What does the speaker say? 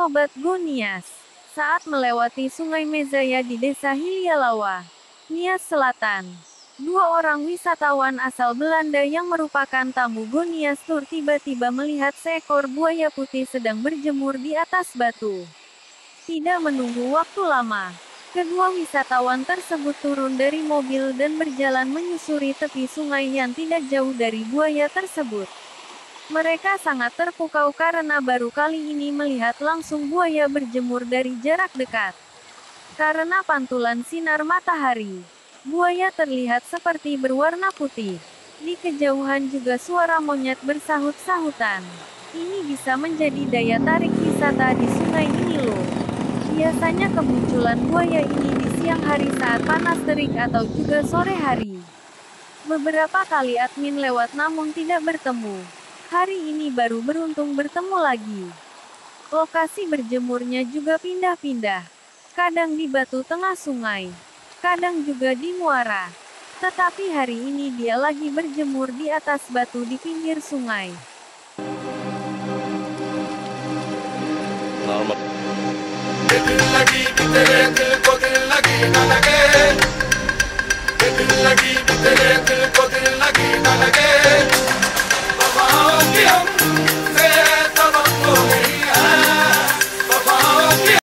Sobat Gonias, saat melewati sungai Mezaya di desa Hilialawa, Nias Selatan, dua orang wisatawan asal Belanda yang merupakan tamu Gonias Tour tiba-tiba melihat seekor buaya putih sedang berjemur di atas batu. Tidak menunggu waktu lama, kedua wisatawan tersebut turun dari mobil dan berjalan menyusuri tepi sungai yang tidak jauh dari buaya tersebut. Mereka sangat terpukau karena baru kali ini melihat langsung buaya berjemur dari jarak dekat. Karena pantulan sinar matahari, buaya terlihat seperti berwarna putih. Di kejauhan juga suara monyet bersahut-sahutan. Ini bisa menjadi daya tarik wisata di sungai ini loh. Biasanya kemunculan buaya ini di siang hari saat panas terik atau juga sore hari. Beberapa kali admin lewat namun tidak bertemu. Hari ini baru beruntung bertemu lagi. Lokasi berjemurnya juga pindah-pindah. Kadang di batu tengah sungai, kadang juga di muara. Tetapi hari ini dia lagi berjemur di atas batu di pinggir sungai. दिल